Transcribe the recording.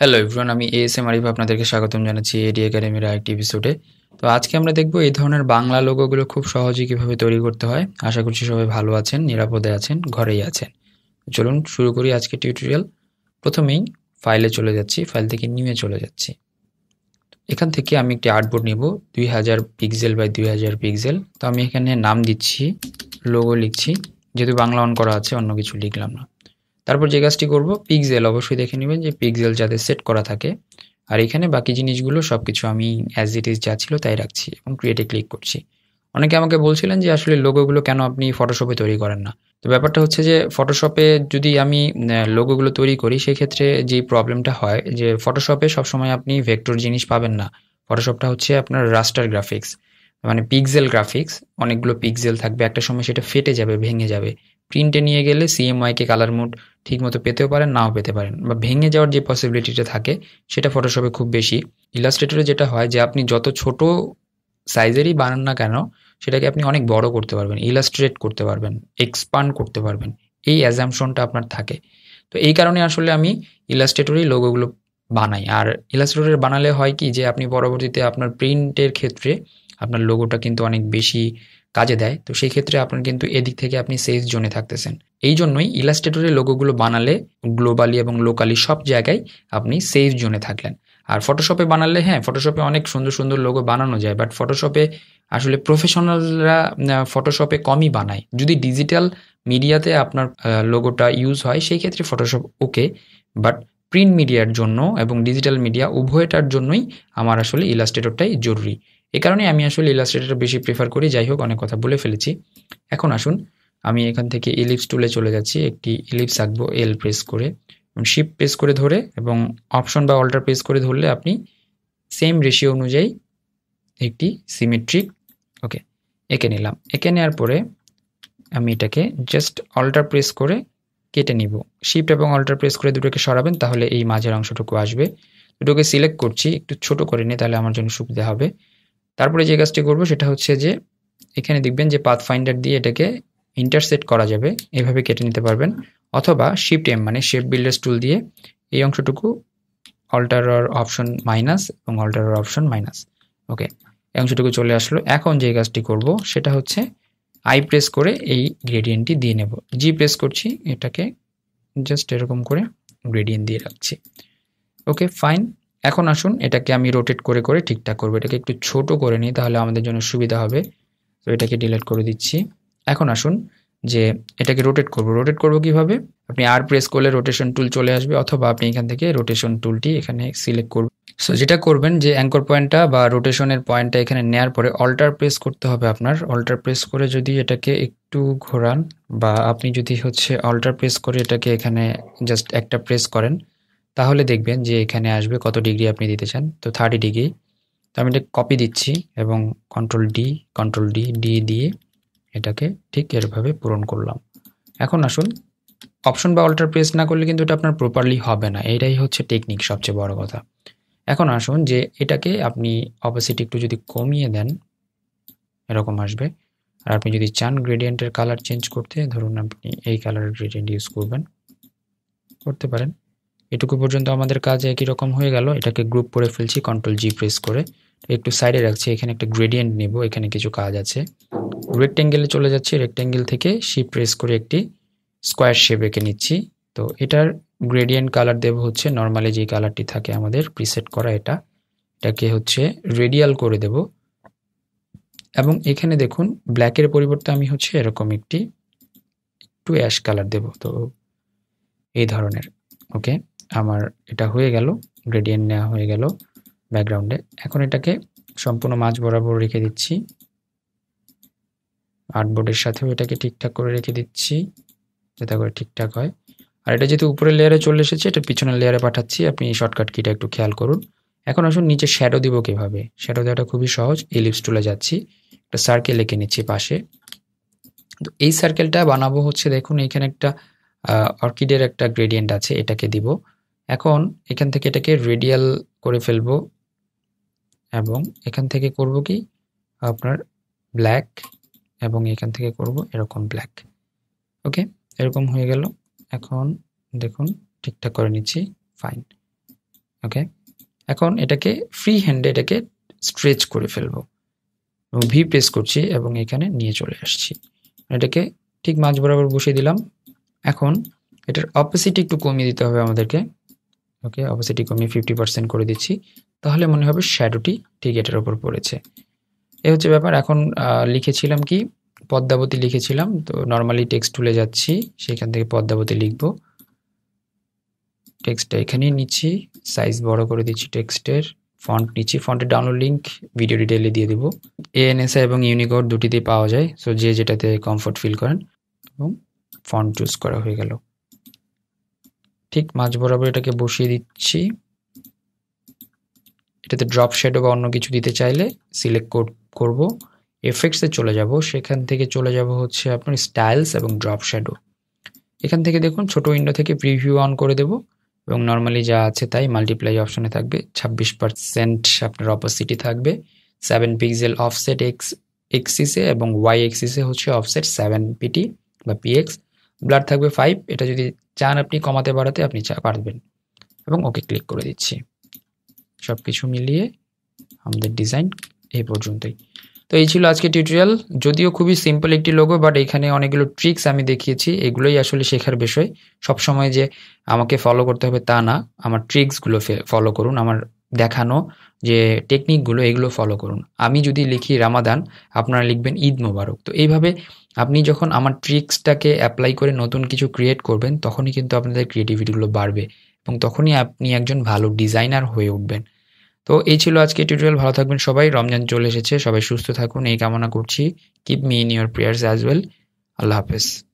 Hello everyone আমি S M Arif আপনাদেরকে স্বাগতম জানাচ্ছি এডি একাডেমির আরেকটি এপিসোডে তো। আজকে আমরা দেখব এই ধরনের বাংলা লোগোগুলো খুব সহজেই কীভাবে তৈরি করতে হয়। আশা করছি সবাই ভালো আছেন, নিরাপদে আছেন, ঘরেই আছেন। চলুন শুরু করি আজকে টিউটোরিয়াল প্রথমেই ফাইলে চলে যাচ্ছি ফাইল থেকে নিয়ে চলে যাচ্ছি। এখান থেকে আমি একটি আর্টবোর্ড নিব, দুই হাজার পিক্সেল বাই দুই হাজার পিক্সেল তো আমি এখানে নাম দিচ্ছি লোগো লিখছি, যেহেতু বাংলা অন করা আছে, অন্য কিছু লিখলাম না। তারপর যে কাজটি করব পিক্সেল অবশ্যই দেখে নেবেন যে পিক্সেল যাতে সেট করা থাকে। আর এখানে বাকি জিনিসগুলো সব কিছু আমি অ্যাজ ইট ইজ যা ছিল তাই রাখছি এবং ক্রিয়েটে ক্লিক করছি। অনেকে আমাকে বলছিলেন যে আসলে লোগোগুলো কেন আপনি ফটোশপে তৈরি করেন না? তো ব্যাপারটা হচ্ছে যে ফটোশপে যদি আমি লোগোগুলো তৈরি করি, সেক্ষেত্রে যেই প্রবলেমটা হয় যে ফটোশপে সবসময় আপনি ভেক্টর জিনিস পাবেন না। ফটোশপটা হচ্ছে আপনার রাস্টার গ্রাফিক্স মানে পিক্সেল গ্রাফিক্স অনেকগুলো পিক্সেল থাকবে। একটা সময় সেটা ফেটে যাবে, ভেঙে যাবে। প্রিন্টে নিয়ে গেলে সিএমওয়াইকে কালার মোড ঠিক মতো পেতেও পারেন, নাও পেতে পারেন বা ভেঙে যাওয়ার যে পসিবিলিটিটা থাকে সেটা ফটোশপে খুব বেশি। ইলাস্ট্রেটরে যেটা হয় যে আপনি যত ছোট সাইজেরই বানান না কেন সেটাকে আপনি অনেক বড় করতে পারবেন ইলাস্ট্রেট করতে পারবেন এক্সপান্ড করতে পারবেন। এই অ্যাজামশনটা আপনার থাকে। তো এই কারণে আসলে আমি ইলাস্ট্রেটরেই লোগোগুলো বানাই। আর ইলাস্ট্রেটরে বানালে হয় কি যে আপনি পরবর্তীতে আপনার প্রিন্টের ক্ষেত্রে আপনার লোগোটা কিন্তু অনেক বেশি কাজে দেয়, তো সেই ক্ষেত্রে আপনার কিন্তু এদিক থেকে আপনি সেফ জোনে থাকতেছেন। এই জন্যই ইলাস্ট্রেটরের লোগোগুলো বানালে গ্লোবালি এবং লোকালি সব জায়গায় আপনি সেফ জোনে থাকলেন। আর ফটোশপে বানালে হ্যাঁ ফটোশপে অনেক সুন্দর সুন্দর লোগো বানানো যায় বাট ফটোশপে আসলে প্রফেশনালরা ফটোশপে কমই বানায়। যদি ডিজিটাল মিডিয়াতে আপনার লোগোটা ইউজ হয়, সেই ক্ষেত্রে ফটোশপ ওকে বাট প্রিন্ট মিডিয়ার জন্য এবং ডিজিটাল মিডিয়া উভয়টার জন্যই আমার আসলে ইলাস্ট্রেটরটাই জরুরি। এ কারণে আমি আসলে ইলাস্ট্রেটর বেশি প্রেফার করি। যাই হোক, অনেক কথা বলে ফেলেছি। এখন আসুন, আমি এখান থেকে ইলিপস টুলে চলে যাচ্ছি। একটি ইলিপস আঁকবো এল প্রেস করে। শিপ প্রেস করে ধরে এবং অপশন বা অল্টার প্রেস করে ধরলে আপনি সেম রেশিও অনুযায়ী একটি সিমেট্রিক ওকে এঁকে নিলাম। এঁকে নেওয়ার পরে আমি এটাকে জাস্ট অল্টার প্রেস করে কেটে নিব। শিফট এবং অল্টার প্রেস করে দুটোকে সরাবেন, তাহলে এই মাঝের অংশটুকু আসবে। দুটোকে সিলেক্ট করছি, একটু ছোট করে নিয়ে তাহলে আমার জন্য সুবিধা হবে। তারপরে যে কাজটি করব সেটা হচ্ছে যে এখানে দেখবেন যে পাথ ফাইন্ডার দিয়ে এটাকে ইন্টারসেট করা যাবে, এভাবে কেটে নিতে পারবেন। অথবা শিফট এম মানে শেপ বিল্ডার্স টুল দিয়ে এই অংশটুকু অল্টারার অপশন মাইনাস এবং অল্টারার অপশন মাইনাস ওকে এই অংশটুকু চলে আসলো। এখন যে কাজটি করব সেটা হচ্ছে আই প্রেস করে এই গ্রেডিয়েন্টটি দিয়ে নেব। জি প্রেস করছি, এটাকে জাস্ট এরকম করে গ্রেডিয়েন্ট দিয়ে রাখছি। ওকে ফাইন এখন আসুন, এটাকে আমি রোটেট করে করে ঠিকঠাক করব। এটাকে একটু ছোট করে নিই, তাহলে আমাদের জন্য সুবিধা হবে। তো এটাকে ডিলিট করে দিচ্ছি। এখন আসুন, যে এটাকে রোটেট করব। রোটেট করব কীভাবে? আপনি আর প্রেস করলে রোটেশন টুল চলে আসবে, অথবা আপনি এখান থেকে রোটেশন টুলটি এখানে সিলেক্ট করবেন। সো যেটা করবেন, যে অ্যাঙ্কর পয়েন্টটা বা রোটেশনের পয়েন্টটা এখানে নেয়ার পরে অল্টার প্রেস করতে হবে আপনার। অল্টার প্রেস করে যদি এটাকে একটু ঘোরান, বা আপনি যদি হচ্ছে অল্টার প্রেস করে এটাকে এখানে জাস্ট একটা প্রেস করেন তাহলে দেখবেন যে এখানে আসবে কত ডিগ্রি আপনি দিতে চান। তো থার্টি ডিগ্রি তো আমি এটা কপি দিচ্ছি এবং control D control D D দিয়ে এটাকে ঠিক এরভাবে পূরণ করলাম। এখন আসুন অপশন বা অল্টার প্রেস না করলে কিন্তু এটা আপনার প্রপারলি হবে না। এটাই হচ্ছে টেকনিক সবচেয়ে বড় কথা। এখন আসুন যে এটাকে আপনি অপোসিট একটু যদি কমিয়ে দেন, এরকম আসবে। আর আপনি যদি চান গ্রেডিয়েন্টের কালার চেঞ্জ করতে, ধরুন আপনি এই কালারের গ্রেডিয়েন্ট ইউজ করবেন, করতে পারেন। এটুকু পর্যন্ত আমাদের কাজ একই রকম হয়ে গেল। এটাকে গ্রুপ করে ফেলছি কন্ট্রোল জি প্রেস করে। একটু সাইডে রাখছি, এখানে একটা গ্রেডিয়েন্ট নেব, এখানে কিছু কাজ আছে। রেক্টেঙ্গেলে চলে যাচ্ছি রেক্টেঙ্গেল থেকে শি প্রেস করে একটি স্কোয়ার শেপ এঁকে নিচ্ছি। তো এটার গ্রেডিয়েন্ট কালার দেব হচ্ছে নর্মালি যে কালারটি থাকে আমাদের প্রিসেট করা এটা। এটাকে হচ্ছে রেডিয়াল করে দেব। এবং এখানে দেখুন ব্ল্যাকের পরিবর্তে আমি হচ্ছে এরকম একটি একটু অ্যাশ কালার দেব। তো এই ধরনের ওকে আমার এটা হয়ে গেল গ্রেডিয়েন্ট নেওয়া হয়ে গেল ব্যাকগ্রাউন্ডে এখন এটাকে সম্পূর্ণ মাঝ বরাবর রেখে দিচ্ছি। আর্টবোর্ডের সাথেও এটাকে ঠিকঠাক করে রেখে দিচ্ছি, যাতে করে ঠিকঠাক হয়। আর এটা যেহেতু উপরের লেয়ারে চলে এসেছে, এটা পিছনের লেয়ারে পাঠাচ্ছি, আপনি শর্টকাট কিটা একটু খেয়াল করুন। এখন আসুন নিচে শ্যাডো দিব কীভাবে? শ্যাডো দেওয়াটা খুবই সহজ এলিপস টুলে যাচ্ছি, একটা সার্কেল এঁকে নিচ্ছি পাশে। তো এই সার্কেলটা বানাবো হচ্ছে, দেখুন, এখানে একটা অর্কিডের একটা গ্রেডিয়েন্ট আছে, এটাকে দিব। এখন এখান থেকে এটাকে রেডিয়াল করে ফেলব এবং এখান থেকে করব কি? আপনার ব্ল্যাক এবং এখান থেকে করব এরকম ব্ল্যাক ওকে এরকম হয়ে গেল। এখন দেখুন, ঠিকঠাক করে নিচ্ছি। ফাইন ওকে এখন এটাকে ফ্রি হ্যান্ডে এটাকে স্ট্রেচ করে ফেলব এবং ভি প্রেস করছি এবং এখানে নিয়ে চলে আসছি। এটাকে ঠিক মাঝ বরাবর বসিয়ে দিলাম। এখন এটার অপোসিটি একটু কমিয়ে দিতে হবে আমাদেরকে। ওকে অপোসিটি কমিয়ে ফিফটি পার্সেন্ট করে দিচ্ছি। তাহলে মনে হবে শ্যাডোটি ঠিক এটার ওপর পড়েছে। এ হচ্ছে ব্যাপার, এখন লিখেছিলাম কি? পদ্মাবতী লিখেছিলাম, তো নর্মালি টেক্সট তুলে যাচ্ছি, সেখান থেকে পদ্মাবতী লিখব। টেক্সটটা এখানেই নিচ্ছি সাইজ বড় করে দিচ্ছি টেক্সটের ফন্ট নিচ্ছি ফন্টের ডাউনলোড লিঙ্ক ভিডিও ডিটেলে দিয়ে দেবো। এএনএসআই এবং ইউনিকোড দুটিতেই পাওয়া যায় সো যে যেটাতে কমফোর্ট ফিল করেন, এবং ফন্ট চুজ করা হয়ে গেল। ঠিক মাঝ বরাবর এটাকে বসিয়ে দিচ্ছি। এটাতে ড্রপ শেডো বা অন্য কিছু দিতে চাইলে সিলেক্ট করব। এফেক্টসে চলে যাব। সেখান থেকে চলে যাব হচ্ছে আপনার স্টাইলস এবং ড্রপ শ্যাডো এখান থেকে দেখুন ছোট উইন্ডো থেকে প্রিভিউ অন করে দেব এবং নর্মালি যা আছে তাই মাল্টিপ্লাই অপশনে থাকবে। ছাব্বিশ পার্সেন্ট আপনার অপোসিটি থাকবে। সেভেন পিক্সেল অফসেট এক্স এক্সিসে এবং ওয়াই এক্সিসে হচ্ছে অফসেট সেভেন পিটি বা পিএক্স ব্লাড থাকবে ফাইভ এটা যদি চান আপনি কমাতে বাড়াতে আপনি চা পারবেন। এবং ওকে ক্লিক করে দিচ্ছি। সব কিছু মিলিয়ে আমাদের ডিজাইন এই পর্যন্তই। তো এই ছিল আজকে টিউটোরিয়াল যদিও খুবই সিম্পল একটি লোগো বাট এখানে অনেকগুলো ট্রিক্স আমি দেখিয়েছি। এগুলোই আসলে শেখার বিষয়। সবসময় যে আমাকে ফলো করতে হবে তা না। আমার ট্রিক্সগুলো ফলো করুন। আমার দেখানো যে টেকনিকগুলো এগুলো ফলো করুন। আমি যদি লিখি রামাদান আপনারা লিখবেন ঈদ মোবারক তো এইভাবে আপনি যখন আমার ট্রিক্সটাকে অ্যাপ্লাই করে নতুন কিছু ক্রিয়েট করবেন, তখনই কিন্তু আপনাদের ক্রিয়েটিভিটিগুলো বাড়বে এবং তখনই আপনি একজন ভালো ডিজাইনার হয়ে উঠবেন। তো এই ছিল আজকে টিউটোরিয়াল ভালো থাকবেন সবাই। রমজান চলে এসেছে। সবাই সুস্থ থাকুন। এই কামনা করছি। Keep me in your prayers as well আল্লাহ হাফেজ।